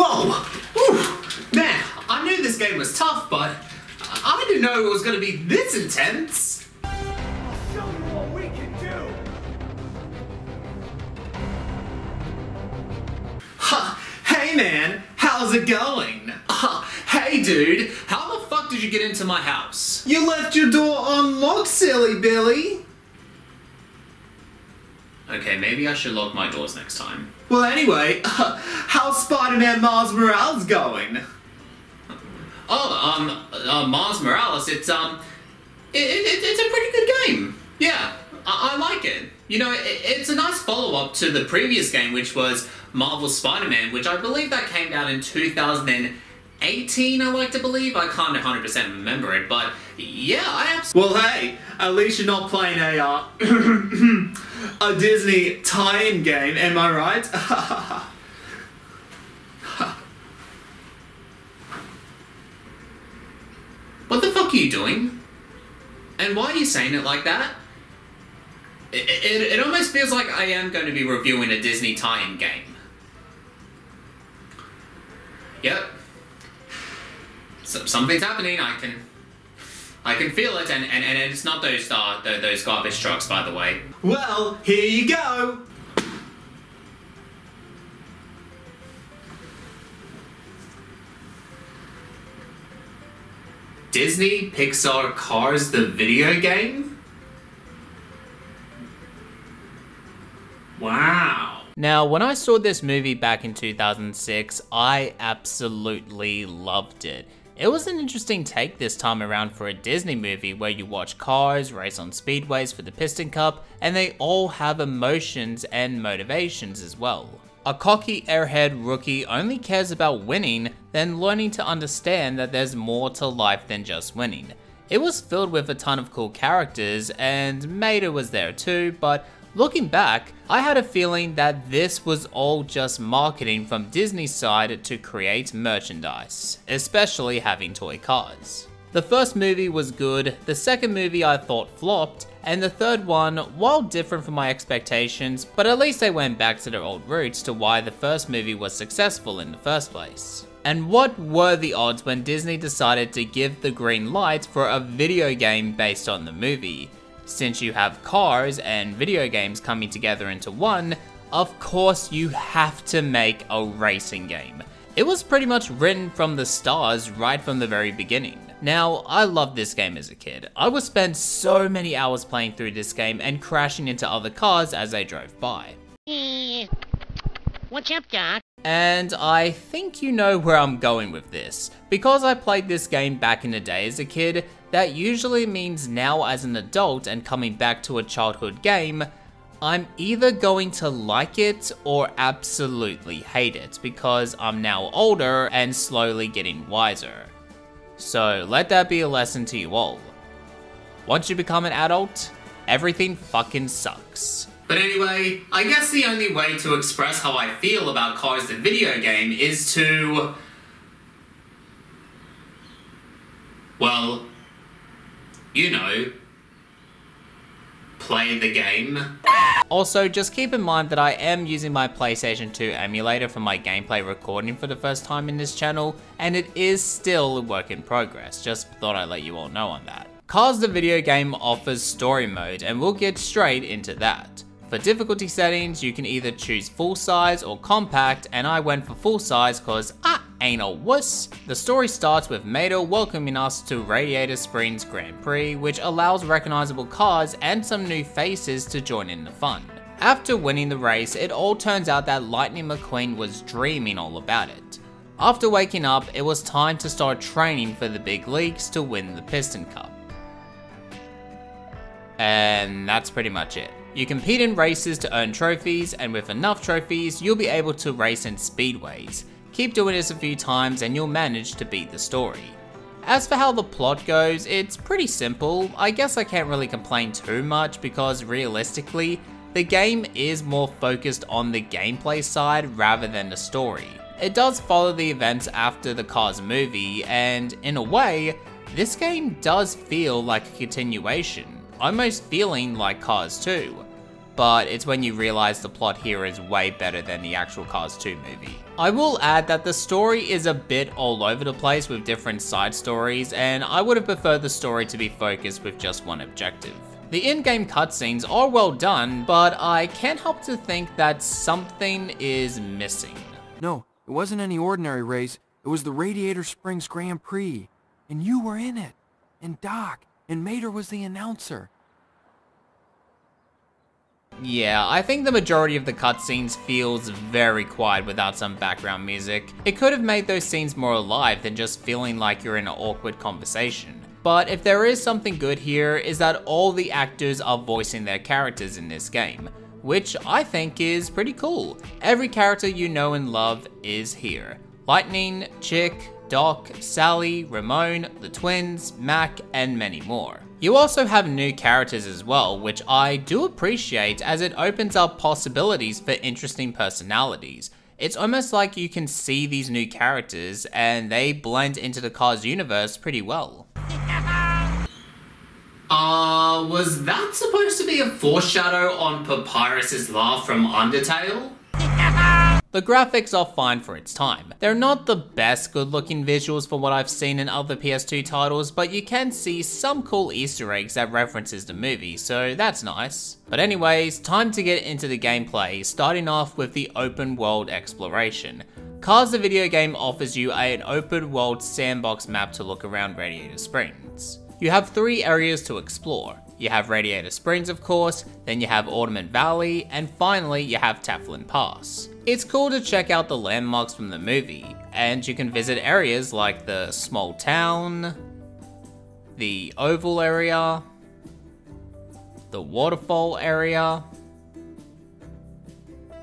Whoa! Whew. Man, I knew this game was tough, but I didn't know it was gonna be this intense. Ha! Hey man, how's it going? Ha! Hey dude, how the fuck did you get into my house? You left your door unlocked, silly Billy. Okay, maybe I should lock my doors next time. Well, anyway, how's Spider-Man Miles Morales going? Oh, um, uh, Miles Morales, it's, um, it, it, it's a pretty good game. Yeah, I, I like it. You know, it, it's a nice follow-up to the previous game, which was Marvel Spider-Man, which I believe that came out in 2018, I like to believe. I can't 100% remember it, but yeah, I absolutely... Well, hey, at least you're not playing a, uh, a Disney tie-in game, am I right? What the fuck are you doing? And why are you saying it like that? It, it, it almost feels like I am going to be reviewing a Disney tie-in game. Yep. So, something's happening, I can... I can feel it, and, and, and it's not those uh, th- those garbage trucks, by the way. Well, here you go! Disney Pixar Cars the video game? Wow. Now, when I saw this movie back in 2006, I absolutely loved it. It was an interesting take this time around for a Disney movie where you watch cars race on speedways for the Piston Cup, and they all have emotions and motivations as well. A cocky airhead rookie only cares about winning than learning to understand that there's more to life than just winning. It was filled with a ton of cool characters, and Mater was there too, but looking back, I had a feeling that this was all just marketing from Disney's side to create merchandise, especially having toy cars. The first movie was good, the second movie I thought flopped, and the third one, while different from my expectations, but at least they went back to their old roots to why the first movie was successful in the first place. And what were the odds when Disney decided to give the green light for a video game based on the movie? Since you have cars and video games coming together into one, of course you have to make a racing game. It was pretty much written from the stars right from the very beginning. Now, I loved this game as a kid. I would spend so many hours playing through this game and crashing into other cars as I drove by. What's up, Doc? And I think you know where I'm going with this. Because I played this game back in the day as a kid, that usually means now as an adult and coming back to a childhood game, I'm either going to like it or absolutely hate it because I'm now older and slowly getting wiser. So let that be a lesson to you all. Once you become an adult, everything fucking sucks. But anyway, I guess the only way to express how I feel about Cars the video game is to... Well, you know, play the game. Also, just keep in mind that I am using my PlayStation 2 emulator for my gameplay recording for the first time in this channel, and it is still a work in progress, just thought I'd let you all know on that. Cars the video game offers story mode, and we'll get straight into that. For difficulty settings, you can either choose full size or compact, and I went for full size cause I ain't a wuss. The story starts with Mater welcoming us to Radiator Springs Grand Prix, which allows recognizable cars and some new faces to join in the fun. After winning the race, it all turns out that Lightning McQueen was dreaming all about it. After waking up, it was time to start training for the big leagues to win the Piston Cup. And that's pretty much it. You compete in races to earn trophies, and with enough trophies, you'll be able to race in speedways. Keep doing this a few times and you'll manage to beat the story. As for how the plot goes, it's pretty simple. I guess I can't really complain too much because realistically, the game is more focused on the gameplay side rather than the story. It does follow the events after the Cars movie, and in a way, this game does feel like a continuation, almost feeling like Cars 2. But it's when you realize the plot here is way better than the actual Cars 2 movie. I will add that the story is a bit all over the place with different side stories, and I would have preferred the story to be focused with just one objective. The in-game cutscenes are well done, but I can't help to think that something is missing. No, it wasn't any ordinary race. It was the Radiator Springs Grand Prix. And you were in it. And Doc. And Mater was the announcer. Yeah, I think the majority of the cutscenes feels very quiet without some background music. It could have made those scenes more alive than just feeling like you're in an awkward conversation. But if there is something good here, is that all the actors are voicing their characters in this game, which I think is pretty cool. Every character you know and love is here. Lightning, Chick, Doc, Sally, Ramon, the twins, Mac, and many more. You also have new characters as well, which I do appreciate as it opens up possibilities for interesting personalities. It's almost like you can see these new characters and they blend into the Cars universe pretty well. Uh, was that supposed to be a foreshadow on Papyrus's laugh from Undertale? The graphics are fine for its time. They're not the best good looking visuals for what I've seen in other PS2 titles, but you can see some cool easter eggs that references the movie, so that's nice. But anyways, time to get into the gameplay, starting off with the open world exploration. Cars the video game offers you an open world sandbox map to look around Radiator Springs. You have three areas to explore. You have Radiator Springs, of course, then you have Ornament Valley, and finally you have Tailfin Pass. It's cool to check out the landmarks from the movie, and you can visit areas like the small town, the oval area, the waterfall area,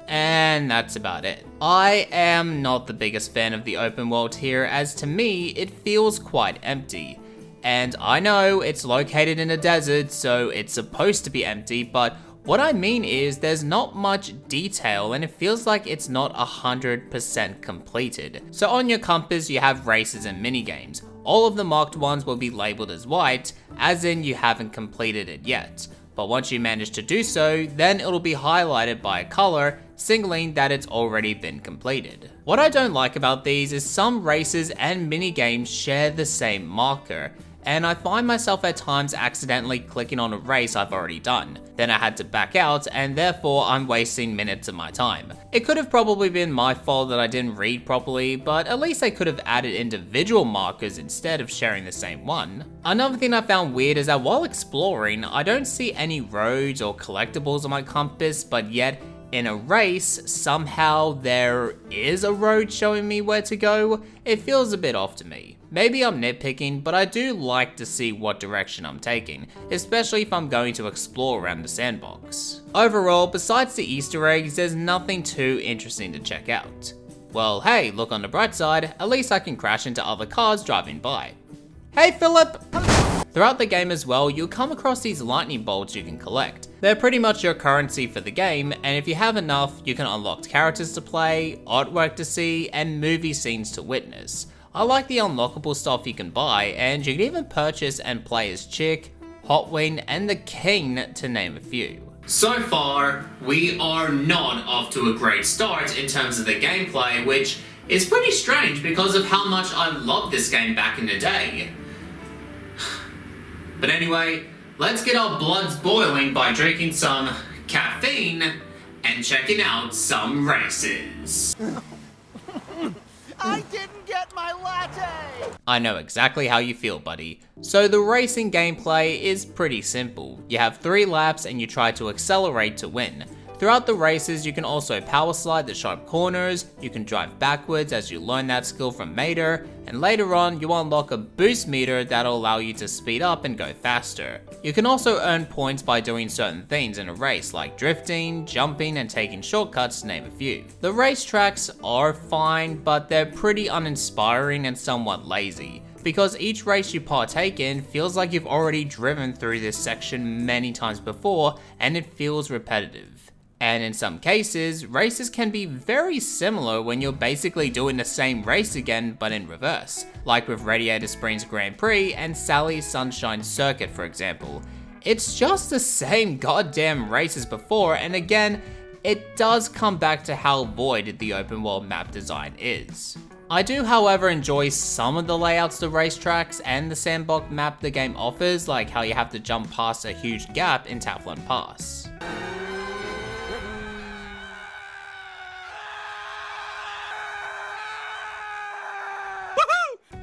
and that's about it. I am not the biggest fan of the open world here, as to me, it feels quite empty. And I know it's located in a desert, so it's supposed to be empty, but what I mean is there's not much detail and it feels like it's not 100% completed. So on your compass you have races and minigames. All of the marked ones will be labeled as white, as in you haven't completed it yet. But once you manage to do so, then it'll be highlighted by a color, signaling that it's already been completed. What I don't like about these is some races and minigames share the same marker, and I find myself at times accidentally clicking on a race I've already done. Then I had to back out, and therefore I'm wasting minutes of my time. It could have probably been my fault that I didn't read properly, but at least they could have added individual markers instead of sharing the same one. Another thing I found weird is that while exploring, I don't see any roads or collectibles on my compass, but yet in a race, somehow there is a road showing me where to go, it feels a bit off to me. Maybe I'm nitpicking, but I do like to see what direction I'm taking, especially if I'm going to explore around the sandbox. Overall, besides the easter eggs, there's nothing too interesting to check out. Well, hey, look on the bright side, at least I can crash into other cars driving by. Hey Philip! Throughout the game as well, you'll come across these lightning bolts you can collect. They're pretty much your currency for the game, and if you have enough, you can unlock characters to play, artwork to see, and movie scenes to witness. I like the unlockable stuff you can buy, and you can even purchase and play as Chick, Hotwing, and the King, to name a few. So far, we are not off to a great start in terms of the gameplay, which is pretty strange because of how much I loved this game back in the day. But anyway, let's get our bloods boiling by drinking some caffeine and checking out some races. I didn't get my latte! I know exactly how you feel, buddy. So the racing gameplay is pretty simple. You have three laps and you try to accelerate to win. Throughout the races, you can also power slide the sharp corners, you can drive backwards as you learn that skill from Mater, and later on, you unlock a boost meter that'll allow you to speed up and go faster. You can also earn points by doing certain things in a race, like drifting, jumping, and taking shortcuts to name a few. The racetracks are fine, but they're pretty uninspiring and somewhat lazy because each race you partake in feels like you've already driven through this section many times before and it feels repetitive. And in some cases, races can be very similar when you're basically doing the same race again but in reverse, like with Radiator Springs Grand Prix and Sally's Sunshine Circuit for example. it's just the same goddamn race as before, and again, it does come back to how void the open world map design is. I do, however, enjoy some of the layouts the racetracks and the sandbox map the game offers, like how you have to jump past a huge gap in Tailfin Pass.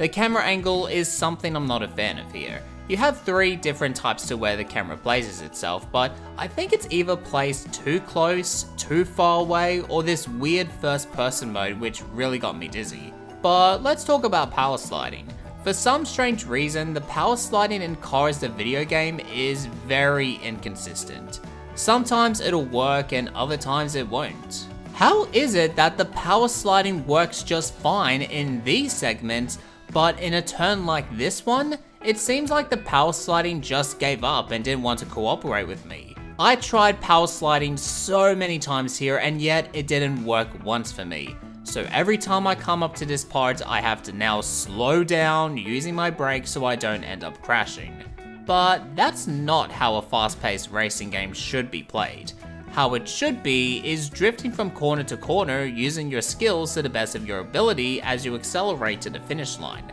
The camera angle is something I'm not a fan of here. You have three different types to where the camera places itself, but I think it's either placed too close, too far away, or this weird first person mode which really got me dizzy. But let's talk about power sliding. For some strange reason, the power sliding in Cars the video game is very inconsistent. Sometimes it'll work and other times it won't. How is it that the power sliding works just fine in these segments, but in a turn like this one, it seems like the power sliding just gave up and didn't want to cooperate with me. I tried power sliding so many times here and yet it didn't work once for me. So every time I come up to this part, I have to now slow down using my brakes so I don't end up crashing. But that's not how a fast-paced racing game should be played. How it should be is drifting from corner to corner using your skills to the best of your ability as you accelerate to the finish line.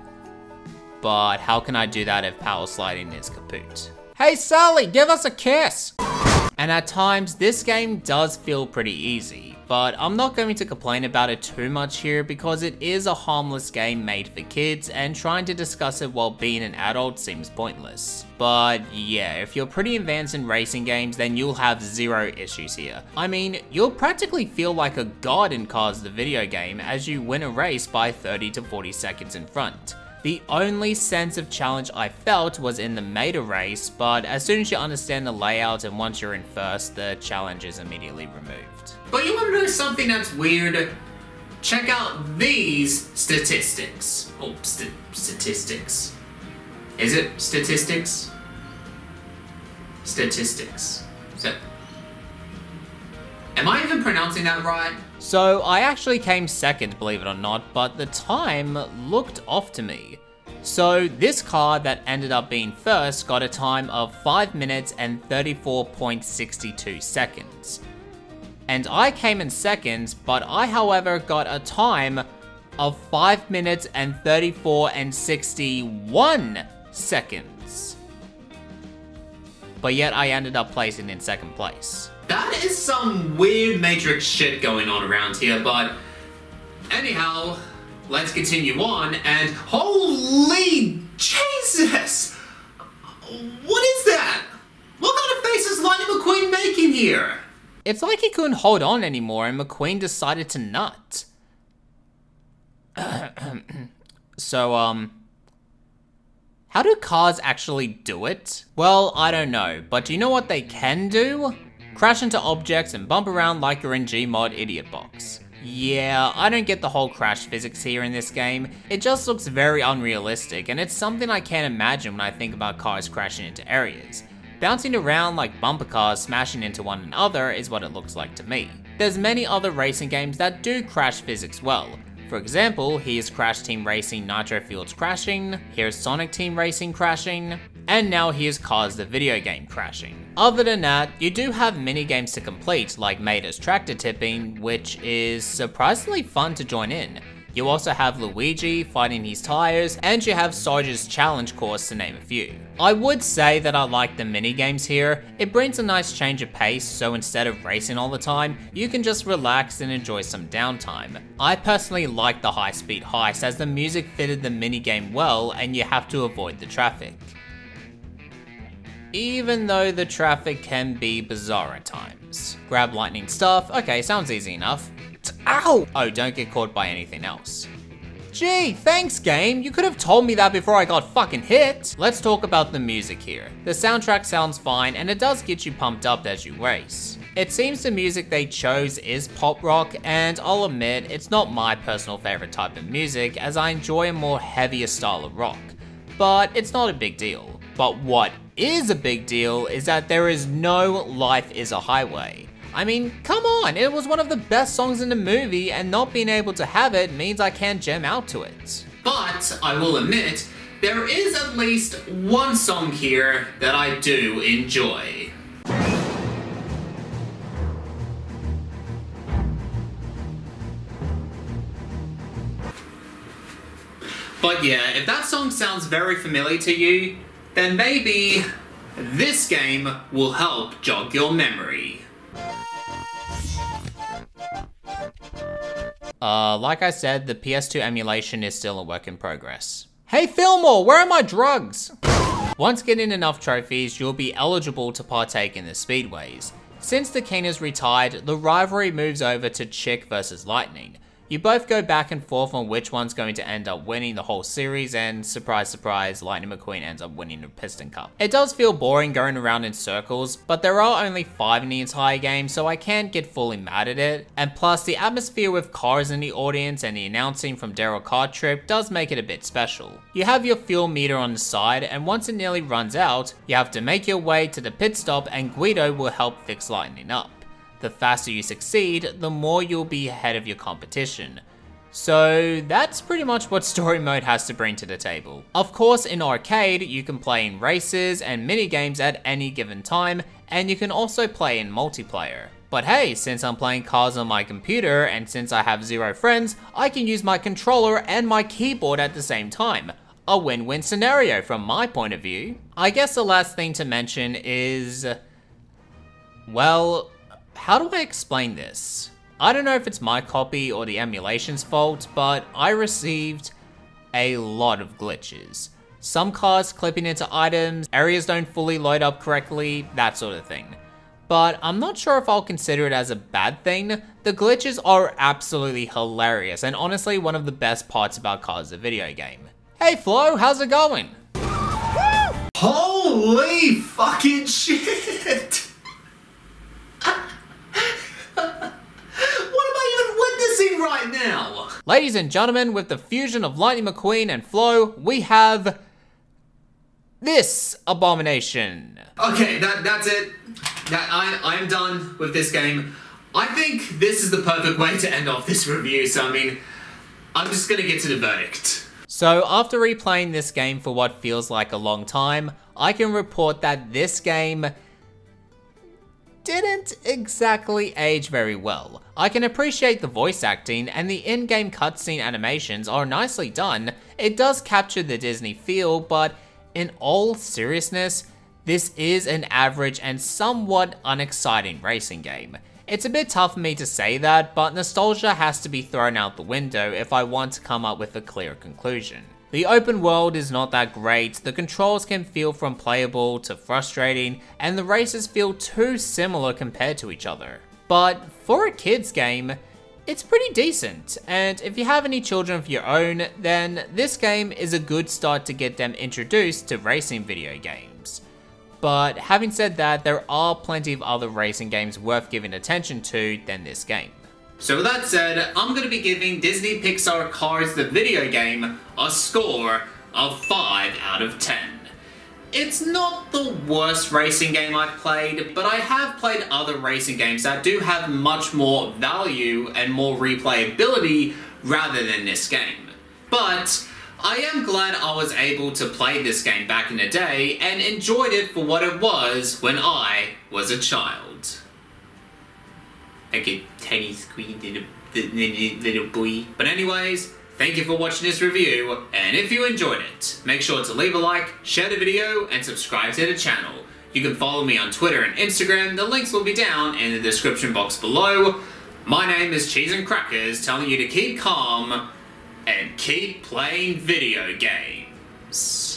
But how can I do that if power sliding is kaput? Hey Sally, give us a kiss! And at times, this game does feel pretty easy, but I'm not going to complain about it too much here because it is a harmless game made for kids and trying to discuss it while being an adult seems pointless. But yeah, if you're pretty advanced in racing games, then you'll have zero issues here. I mean, you'll practically feel like a god in Cars the video game as you win a race by 30 to 40 seconds in front. The only sense of challenge I felt was in the Mater race, but as soon as you understand the layout and once you're in first, the challenge is immediately removed. But you wanna know something that's weird? Check out these statistics. Oh, st statistics. Is it statistics? Statistics. So, am I even pronouncing that right? So I actually came second, believe it or not, but the time looked off to me. So this car that ended up being first got a time of 5 minutes and 34.62 seconds and I came in second, but I however got a time of 5 minutes and 34 and 61 seconds. But yet I ended up placing in second place. That is some weird Matrix shit going on around here, but anyhow, let's continue on, and holy Jesus! What is that? What kind of face is Lightning McQueen making here? It's like he couldn't hold on anymore and McQueen decided to nut. so, um, how do cars actually do it? Well, I don't know, but do you know what they can do? Crash into objects and bump around like you're in Gmod Idiot Box. Yeah, I don't get the whole crash physics here in this game. It just looks very unrealistic, and it's something I can't imagine when I think about cars crashing into areas. Bouncing around like bumper cars smashing into one another is what it looks like to me. There's many other racing games that do crash physics well. For example, here's Crash Team Racing Nitro-Fueled crashing, here's Sonic Team Racing crashing, and now here's Cars the video game crashing. Other than that, you do have mini games to complete like Mater's Tractor Tipping, which is surprisingly fun to join in. You also have Luigi fighting his tires, and you have Sarge's challenge course to name a few. I would say that I like the mini games here. It brings a nice change of pace, so instead of racing all the time, you can just relax and enjoy some downtime. I personally like the high speed heist as the music fitted the mini game well and you have to avoid the traffic. Even though the traffic can be bizarre at times. Grab lightning stuff, okay, sounds easy enough. Ow! Oh, don't get caught by anything else. Gee, thanks game, you could have told me that before I got fucking hit. Let's talk about the music here. The soundtrack sounds fine and it does get you pumped up as you race. It seems the music they chose is pop rock and I'll admit it's not my personal favorite type of music as I enjoy a more heavier style of rock, but it's not a big deal. But what is a big deal is that there is no Life is a Highway. I mean, come on, it was one of the best songs in the movie and not being able to have it means I can't jam out to it. But, I will admit, there is at least one song here that I do enjoy. But yeah, if that song sounds very familiar to you, then maybe this game will help jog your memory. Uh, like I said, the PS2 emulation is still a work in progress. Hey Fillmore, where are my drugs? Once getting enough trophies, you'll be eligible to partake in the speedways. Since the king retired, the rivalry moves over to Chick versus Lightning. You both go back and forth on which one's going to end up winning the whole series, and surprise, surprise, Lightning McQueen ends up winning the Piston Cup. It does feel boring going around in circles, but there are only five in the entire game, so I can't get fully mad at it. And plus, the atmosphere with cars in the audience and the announcing from Darrell Cartrip does make it a bit special. You have your fuel meter on the side, and once it nearly runs out, you have to make your way to the pit stop and Guido will help fix Lightning up. The faster you succeed, the more you'll be ahead of your competition. So that's pretty much what story mode has to bring to the table. Of course, in arcade, you can play in races and mini games at any given time, and you can also play in multiplayer. But hey, since I'm playing cars on my computer and since I have zero friends, I can use my controller and my keyboard at the same time. A win-win scenario from my point of view. I guess the last thing to mention is... Well, how do I explain this? I don't know if it's my copy or the emulation's fault, but I received a lot of glitches. Some cars clipping into items, areas don't fully load up correctly, that sort of thing. But I'm not sure if I'll consider it as a bad thing. The glitches are absolutely hilarious and honestly one of the best parts about Cars the video game. Hey Flo, how's it going? Holy fucking shit! right now. Ladies and gentlemen, with the fusion of Lightning McQueen and Flo, we have this abomination. Okay, that that's it. That I I'm done with this game. I think this is the perfect way to end off this review. So I mean, I'm just gonna get to the verdict. So after replaying this game for what feels like a long time, I can report that this game didn't exactly age very well. I can appreciate the voice acting and the in-game cutscene animations are nicely done. It does capture the Disney feel, but in all seriousness, this is an average and somewhat unexciting racing game. It's a bit tough for me to say that, but nostalgia has to be thrown out the window if I want to come up with a clear conclusion. The open world is not that great, the controls can feel from playable to frustrating, and the races feel too similar compared to each other. But for a kids game, it's pretty decent, and if you have any children of your own, then this game is a good start to get them introduced to racing video games. But having said that, there are plenty of other racing games worth giving attention to than this game. So with that said, I'm going to be giving Disney Pixar Cars the video game a score of 5 out of 10. It's not the worst racing game I've played, but I have played other racing games that do have much more value and more replayability rather than this game. But I am glad I was able to play this game back in the day and enjoyed it for what it was when I was a child like a tiny squeaky little, little, little boy. But anyways, thank you for watching this review, and if you enjoyed it, make sure to leave a like, share the video, and subscribe to the channel. You can follow me on Twitter and Instagram, the links will be down in the description box below. My name is Cheese and Crackers, telling you to keep calm and keep playing video games.